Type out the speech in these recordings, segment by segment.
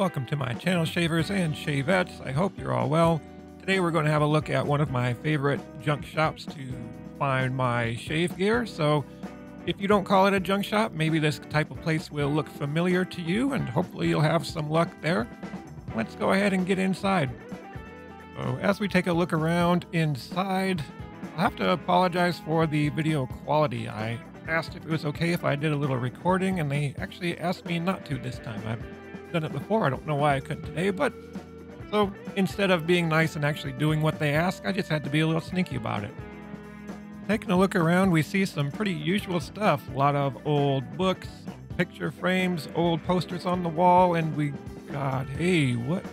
Welcome to my channel, shavers and shavettes. I hope you're all well. Today we're going to have a look at one of my favorite junk shops to find my shave gear. So if you don't call it a junk shop, maybe this type of place will look familiar to you and hopefully you'll have some luck there. Let's go ahead and get inside. So as we take a look around inside, I have to apologize for the video quality. I asked if it was okay if I did a little recording and they actually asked me not to this time. I've done it before. I don't know why I couldn't today, but so instead of being nice and actually doing what they ask, I just had to be a little sneaky about it. Taking a look around, we see some pretty usual stuff. A lot of old books, picture frames, old posters on the wall, and we got, hey, what?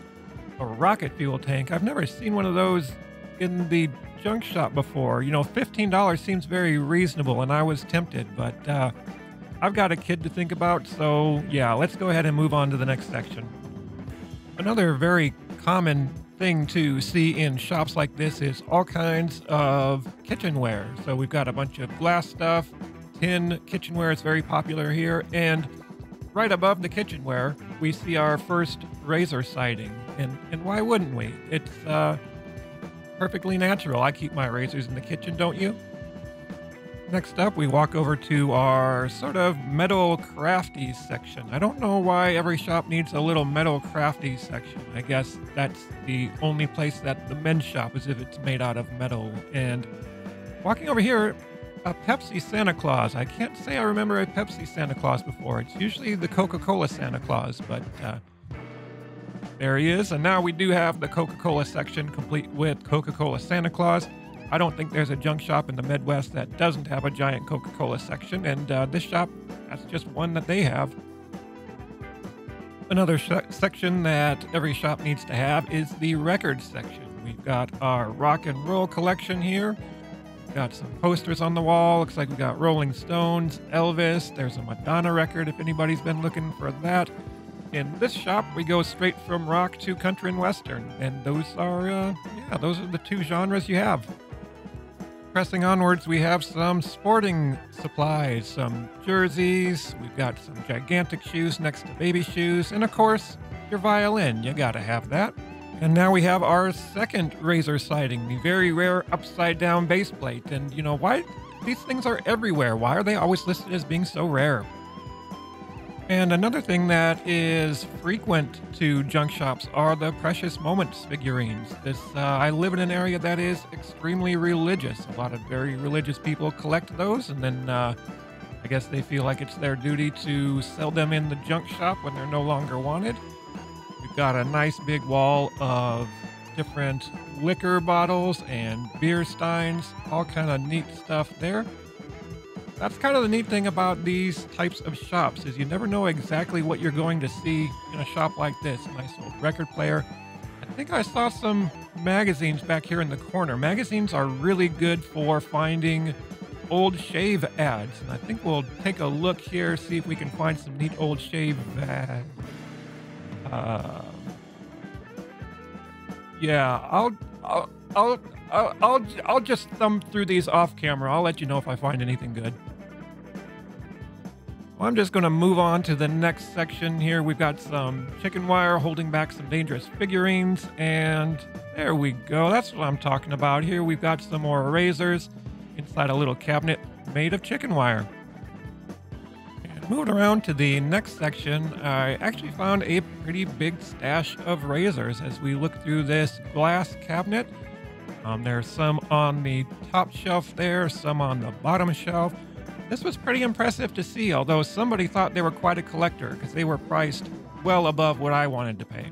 A rocket fuel tank. I've never seen one of those in the junk shop before. You know, $15 seems very reasonable, and I was tempted, but uh, I've got a kid to think about, so yeah, let's go ahead and move on to the next section. Another very common thing to see in shops like this is all kinds of kitchenware. So we've got a bunch of glass stuff, tin kitchenware is very popular here, and right above the kitchenware, we see our first razor sighting. And, and why wouldn't we? It's uh, perfectly natural. I keep my razors in the kitchen, don't you? Next up, we walk over to our sort of metal crafty section. I don't know why every shop needs a little metal crafty section. I guess that's the only place that the men's shop is if it's made out of metal. And walking over here, a Pepsi Santa Claus. I can't say I remember a Pepsi Santa Claus before. It's usually the Coca Cola Santa Claus, but uh, there he is. And now we do have the Coca Cola section complete with Coca Cola Santa Claus. I don't think there's a junk shop in the Midwest that doesn't have a giant Coca Cola section, and uh, this shop, that's just one that they have. Another sh- section that every shop needs to have is the record section. We've got our rock and roll collection here. We've got some posters on the wall. Looks like we got Rolling Stones, Elvis. There's a Madonna record if anybody's been looking for that. In this shop, we go straight from rock to country and western, and those are, uh, yeah, those are the two genres you have pressing onwards, we have some sporting supplies, some jerseys, we've got some gigantic shoes next to baby shoes, and of course, your violin. You gotta have that. And now we have our second razor sighting, the very rare upside down base plate. And you know, why? These things are everywhere. Why are they always listed as being so rare? And another thing that is frequent to junk shops are the precious moments figurines. This uh, I live in an area that is extremely religious. A lot of very religious people collect those, and then uh, I guess they feel like it's their duty to sell them in the junk shop when they're no longer wanted. We've got a nice big wall of different liquor bottles and beer steins, all kind of neat stuff there that's kind of the neat thing about these types of shops is you never know exactly what you're going to see in a shop like this. Nice old record player. I think I saw some magazines back here in the corner. Magazines are really good for finding old shave ads. And I think we'll take a look here, see if we can find some neat old shave ads. Uh, yeah, I'll, I'll, I'll, I'll, I'll, I'll just thumb through these off camera. I'll let you know if I find anything good. Well, I'm just going to move on to the next section here. We've got some chicken wire holding back some dangerous figurines, and there we go. That's what I'm talking about here. We've got some more razors inside a little cabinet made of chicken wire. And moving around to the next section, I actually found a pretty big stash of razors as we look through this glass cabinet. Um, there's some on the top shelf there, some on the bottom shelf. This was pretty impressive to see, although somebody thought they were quite a collector because they were priced well above what I wanted to pay.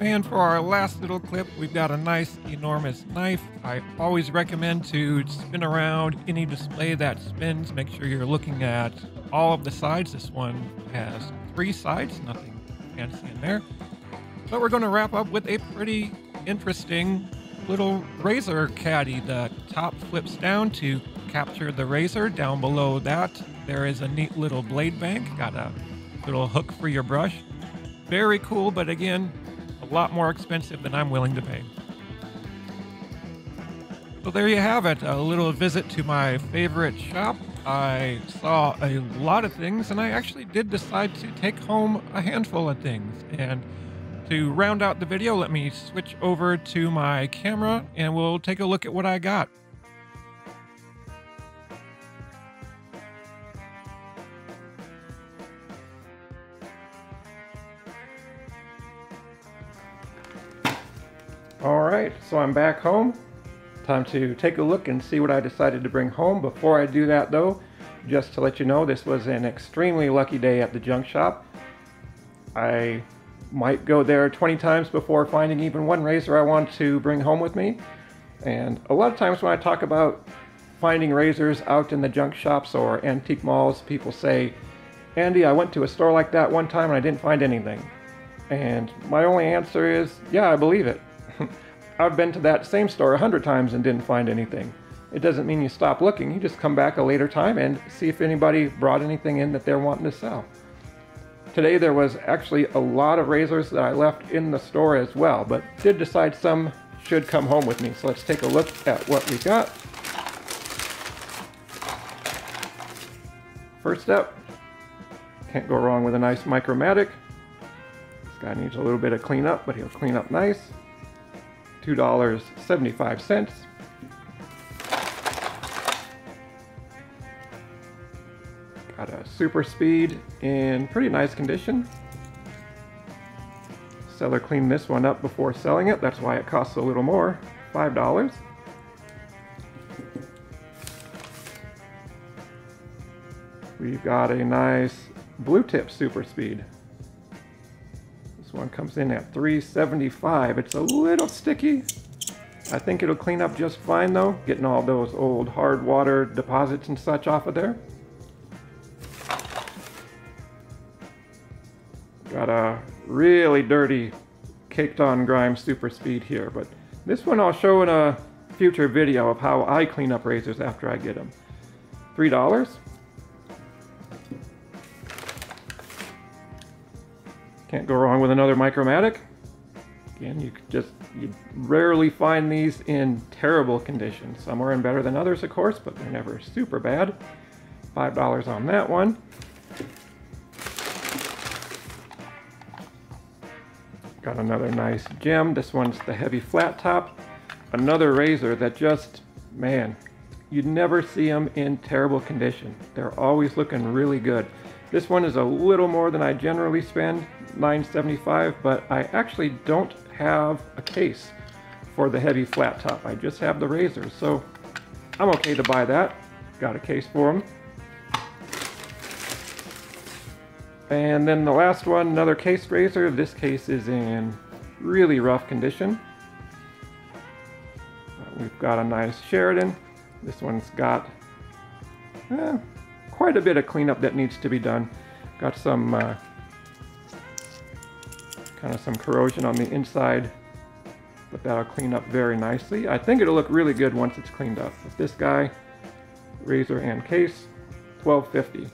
And for our last little clip, we've got a nice, enormous knife. I always recommend to spin around any display that spins. Make sure you're looking at all of the sides. This one has three sides, nothing fancy in there. But we're going to wrap up with a pretty interesting little razor caddy. The top flips down to capture the razor. Down below that, there is a neat little blade bank. Got a little hook for your brush. Very cool, but again, a lot more expensive than I'm willing to pay. So there you have it, a little visit to my favorite shop. I saw a lot of things and I actually did decide to take home a handful of things. And to round out the video, let me switch over to my camera and we'll take a look at what I got. All right, so I'm back home. Time to take a look and see what I decided to bring home. Before I do that though, just to let you know, this was an extremely lucky day at the junk shop. I might go there 20 times before finding even one razor I want to bring home with me. And a lot of times when I talk about finding razors out in the junk shops or antique malls, people say, Andy, I went to a store like that one time and I didn't find anything. And my only answer is, yeah, I believe it. I've been to that same store a hundred times and didn't find anything. It doesn't mean you stop looking, you just come back a later time and see if anybody brought anything in that they're wanting to sell. Today there was actually a lot of razors that I left in the store as well, but did decide some should come home with me. So let's take a look at what we got. First up, can't go wrong with a nice Micromatic. This guy needs a little bit of cleanup, but he'll clean up nice. $2.75. Got a super speed in pretty nice condition. Seller cleaned this one up before selling it, that's why it costs a little more, $5. We've got a nice blue tip super speed. This one comes in at 375. It's a little sticky. I think it'll clean up just fine though, getting all those old hard water deposits and such off of there. Got a really dirty caked on grime super speed here, but this one I'll show in a future video of how I clean up razors after I get them. $3. Can't go wrong with another Micromatic. Again, you just you rarely find these in terrible condition. Some are in better than others, of course, but they're never super bad. $5 on that one. Got another nice gem. This one's the heavy flat top. Another razor that just, man, you'd never see them in terrible condition. They're always looking really good. This one is a little more than I generally spend, 9.75, but I actually don't have a case for the heavy flat top. I just have the razors, so I'm okay to buy that. Got a case for them. And then the last one, another case razor. This case is in really rough condition. Uh, we've got a nice Sheridan. This one's got eh, quite a bit of cleanup that needs to be done. Got some uh, kind of some corrosion on the inside, but that'll clean up very nicely. I think it'll look really good once it's cleaned up. With this guy, razor and case, 1250.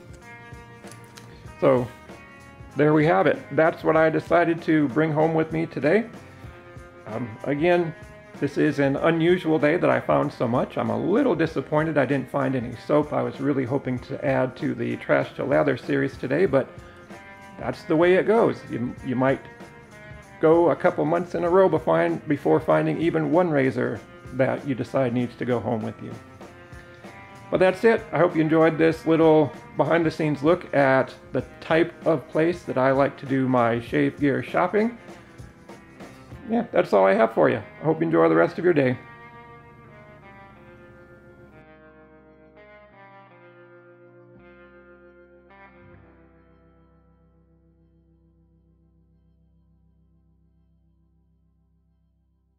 So there we have it. That's what I decided to bring home with me today. Um, again, this is an unusual day that I found so much. I'm a little disappointed I didn't find any soap. I was really hoping to add to the Trash to Lather series today, but that's the way it goes. You, you might go a couple months in a row before finding even one razor that you decide needs to go home with you. But that's it. I hope you enjoyed this little behind the scenes look at the type of place that I like to do my shave gear shopping yeah, that's all I have for you. I hope you enjoy the rest of your day.